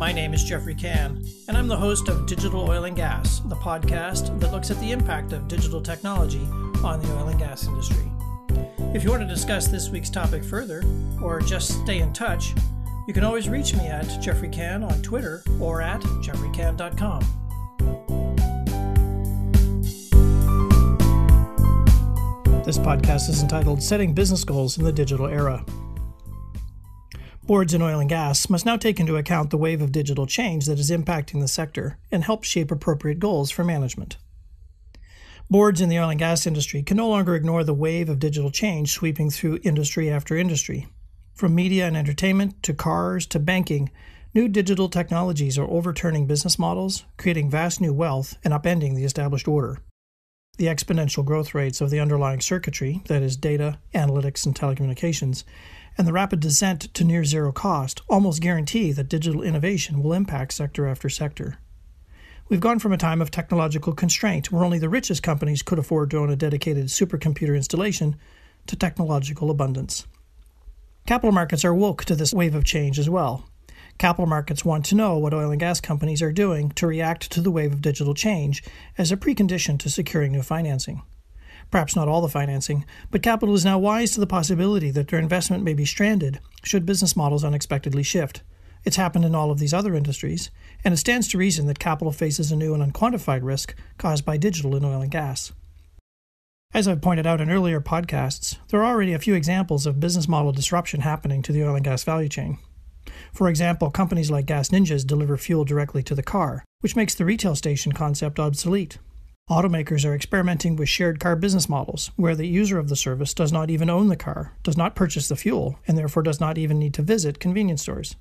My name is Geoffrey Cann, and I'm the host of Digital Oil and Gas, the podcast that looks at the impact of digital technology on the oil and gas industry. If you want to discuss this week's topic further, or just stay in touch, you can always reach me at Geoffrey Cann on Twitter or at geoffreycann.com. This podcast is entitled Setting Business Goals in the Digital Era. Boards in oil and gas must now take into account the wave of digital change that is impacting the sector and help shape appropriate goals for management. Boards in the oil and gas industry can no longer ignore the wave of digital change sweeping through industry after industry. From media and entertainment to cars to banking, new digital technologies are overturning business models, creating vast new wealth, and upending the established order. The exponential growth rates of the underlying circuitry, that is, data, analytics, and telecommunications, and the rapid descent to near zero cost almost guarantee that digital innovation will impact sector after sector. We've gone from a time of technological constraint where only the richest companies could afford to own a dedicated supercomputer installation to technological abundance. Capital markets are woke to this wave of change as well. Capital markets want to know what oil and gas companies are doing to react to the wave of digital change as a precondition to securing new financing. Perhaps not all the financing, but capital is now wise to the possibility that their investment may be stranded should business models unexpectedly shift. It's happened in all of these other industries, and it stands to reason that capital faces a new and unquantified risk caused by digital in oil and gas. As I've pointed out in earlier podcasts, there are already a few examples of business model disruption happening to the oil and gas value chain. For example, companies like Gas Ninjas deliver fuel directly to the car, which makes the retail station concept obsolete. Automakers are experimenting with shared car business models, where the user of the service does not even own the car, does not purchase the fuel, and therefore does not even need to visit convenience stores.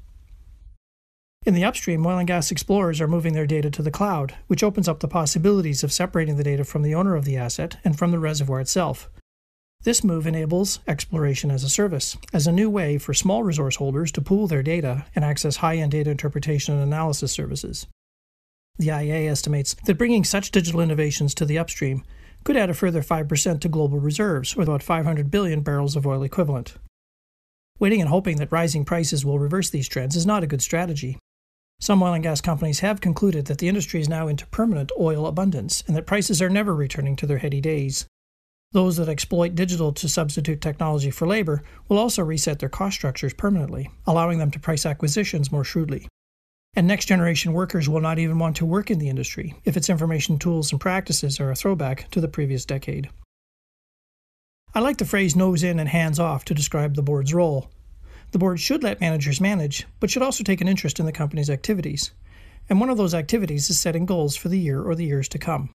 In the upstream, oil and gas explorers are moving their data to the cloud, which opens up the possibilities of separating the data from the owner of the asset and from the reservoir itself. This move enables exploration as a service, as a new way for small resource holders to pool their data and access high end data interpretation and analysis services. The IEA estimates that bringing such digital innovations to the upstream could add a further 5% to global reserves, or about 500 billion barrels of oil equivalent. Waiting and hoping that rising prices will reverse these trends is not a good strategy. Some oil and gas companies have concluded that the industry is now into permanent oil abundance and that prices are never returning to their heady days. Those that exploit digital to substitute technology for labor will also reset their cost structures permanently, allowing them to price acquisitions more shrewdly. And next generation workers will not even want to work in the industry if its information tools and practices are a throwback to the previous decade. I like the phrase nose in and hands off to describe the board's role. The board should let managers manage, but should also take an interest in the company's activities. And one of those activities is setting goals for the year or the years to come.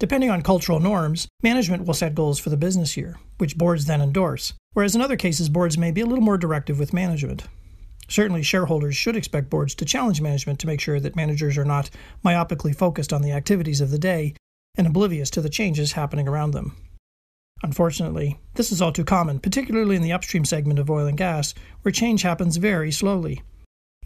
Depending on cultural norms, management will set goals for the business year, which boards then endorse, whereas in other cases, boards may be a little more directive with management. Certainly, shareholders should expect boards to challenge management to make sure that managers are not myopically focused on the activities of the day and oblivious to the changes happening around them. Unfortunately, this is all too common, particularly in the upstream segment of oil and gas, where change happens very slowly.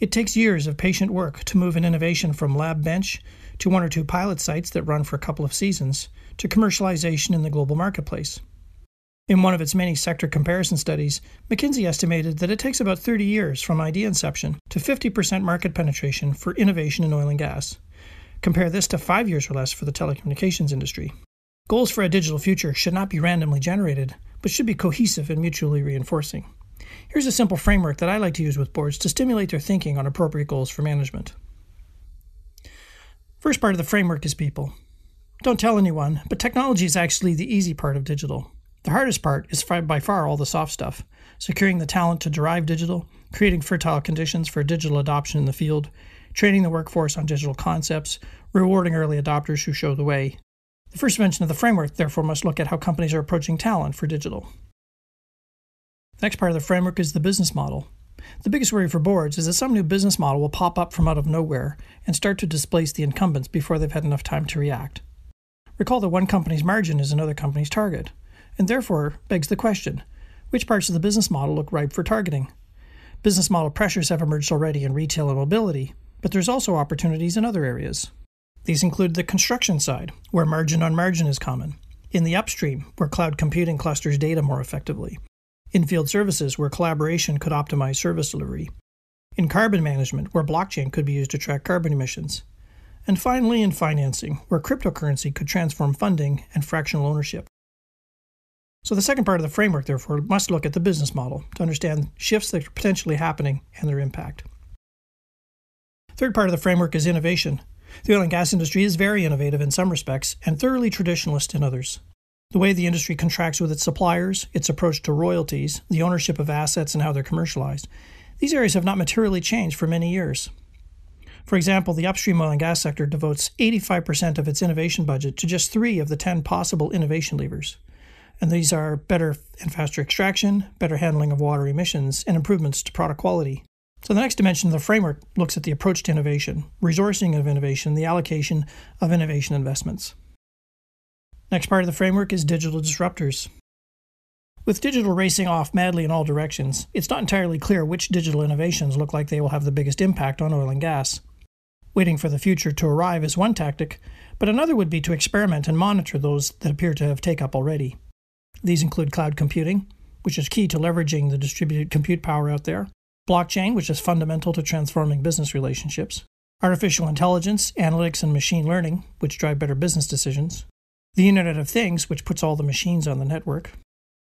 It takes years of patient work to move an innovation from lab bench to one or two pilot sites that run for a couple of seasons to commercialization in the global marketplace. In one of its many sector comparison studies, McKinsey estimated that it takes about 30 years from idea inception to 50% market penetration for innovation in oil and gas. Compare this to five years or less for the telecommunications industry. Goals for a digital future should not be randomly generated, but should be cohesive and mutually reinforcing. Here's a simple framework that I like to use with boards to stimulate their thinking on appropriate goals for management. First part of the framework is people. Don't tell anyone, but technology is actually the easy part of digital. The hardest part is by far all the soft stuff securing the talent to derive digital, creating fertile conditions for digital adoption in the field, training the workforce on digital concepts, rewarding early adopters who show the way, the first mention of the framework, therefore, must look at how companies are approaching talent for digital. The next part of the framework is the business model. The biggest worry for boards is that some new business model will pop up from out of nowhere and start to displace the incumbents before they've had enough time to react. Recall that one company's margin is another company's target, and therefore begs the question which parts of the business model look ripe for targeting? Business model pressures have emerged already in retail and mobility, but there's also opportunities in other areas. These include the construction side, where margin on margin is common, in the upstream, where cloud computing clusters data more effectively, in field services, where collaboration could optimize service delivery, in carbon management, where blockchain could be used to track carbon emissions, and finally in financing, where cryptocurrency could transform funding and fractional ownership. So, the second part of the framework, therefore, must look at the business model to understand shifts that are potentially happening and their impact. Third part of the framework is innovation. The oil and gas industry is very innovative in some respects and thoroughly traditionalist in others. The way the industry contracts with its suppliers, its approach to royalties, the ownership of assets, and how they're commercialized, these areas have not materially changed for many years. For example, the upstream oil and gas sector devotes 85% of its innovation budget to just three of the 10 possible innovation levers. And these are better and faster extraction, better handling of water emissions, and improvements to product quality. So, the next dimension of the framework looks at the approach to innovation, resourcing of innovation, the allocation of innovation investments. Next part of the framework is digital disruptors. With digital racing off madly in all directions, it's not entirely clear which digital innovations look like they will have the biggest impact on oil and gas. Waiting for the future to arrive is one tactic, but another would be to experiment and monitor those that appear to have take up already. These include cloud computing, which is key to leveraging the distributed compute power out there, blockchain, which is fundamental to transforming business relationships, artificial intelligence, analytics, and machine learning, which drive better business decisions, the Internet of Things, which puts all the machines on the network,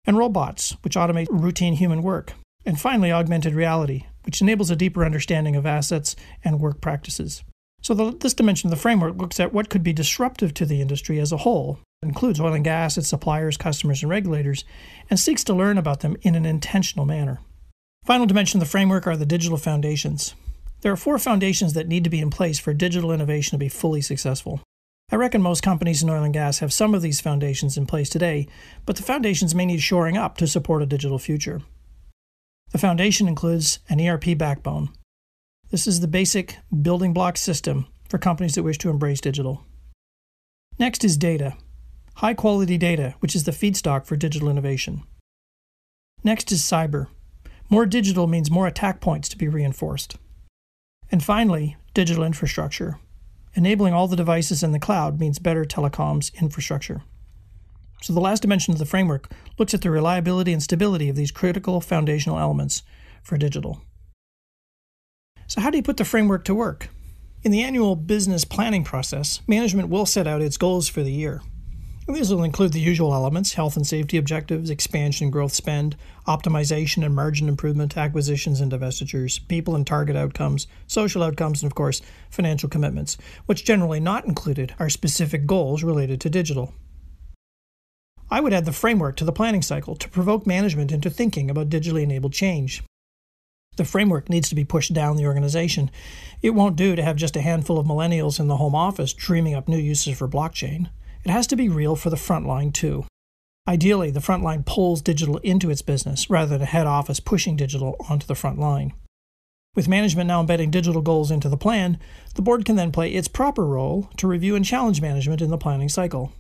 and robots, which automate routine human work, and finally, augmented reality, which enables a deeper understanding of assets and work practices. So, the, this dimension of the framework looks at what could be disruptive to the industry as a whole, includes oil and gas, its suppliers, customers, and regulators, and seeks to learn about them in an intentional manner. Final dimension of the framework are the digital foundations. There are four foundations that need to be in place for digital innovation to be fully successful. I reckon most companies in oil and gas have some of these foundations in place today, but the foundations may need shoring up to support a digital future. The foundation includes an ERP backbone. This is the basic building block system for companies that wish to embrace digital. Next is data, high quality data, which is the feedstock for digital innovation. Next is cyber. More digital means more attack points to be reinforced. And finally, digital infrastructure. Enabling all the devices in the cloud means better telecoms infrastructure. So, the last dimension of the framework looks at the reliability and stability of these critical foundational elements for digital. So, how do you put the framework to work? In the annual business planning process, management will set out its goals for the year. These will include the usual elements health and safety objectives, expansion, and growth spend, optimization and margin improvement, acquisitions and divestitures, people and target outcomes, social outcomes, and of course, financial commitments. What's generally not included are specific goals related to digital. I would add the framework to the planning cycle to provoke management into thinking about digitally enabled change. The framework needs to be pushed down the organization. It won't do to have just a handful of millennials in the home office dreaming up new uses for blockchain. It has to be real for the front line too. Ideally, the front line pulls digital into its business rather than a head office pushing digital onto the front line. With management now embedding digital goals into the plan, the board can then play its proper role to review and challenge management in the planning cycle.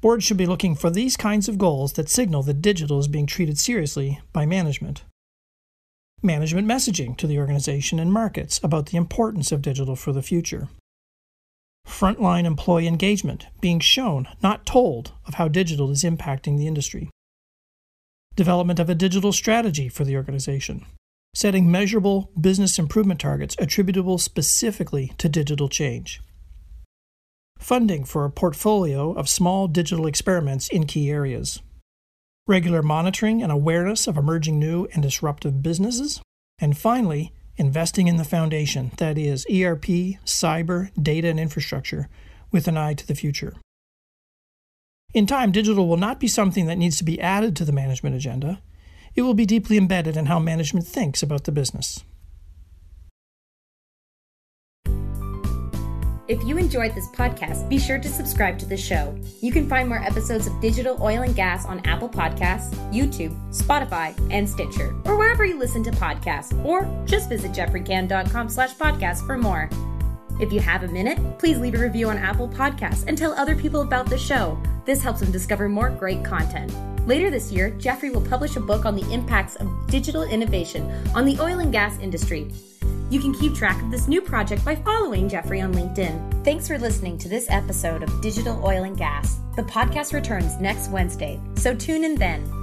Boards should be looking for these kinds of goals that signal that digital is being treated seriously by management. Management messaging to the organization and markets about the importance of digital for the future frontline employee engagement, being shown, not told, of how digital is impacting the industry. Development of a digital strategy for the organization. Setting measurable business improvement targets attributable specifically to digital change. Funding for a portfolio of small digital experiments in key areas. Regular monitoring and awareness of emerging new and disruptive businesses. And finally, investing in the foundation, that is, ERP, cyber, data, and infrastructure, with an eye to the future. In time, digital will not be something that needs to be added to the management agenda. It will be deeply embedded in how management thinks about the business. If you enjoyed this podcast, be sure to subscribe to the show. You can find more episodes of Digital Oil and Gas on Apple Podcasts, YouTube, Spotify, and Stitcher, or wherever you listen to podcasts, or just visit geoffreycann.com slash podcast for more. If you have a minute, please leave a review on Apple Podcasts and tell other people about the show. This helps them discover more great content. Later this year, Geoffrey will publish a book on the impacts of digital innovation on the oil and gas industry. You can keep track of this new project by following Geoffrey on LinkedIn. Thanks for listening to this episode of Digital Oil and Gas. The podcast returns next Wednesday, so tune in then.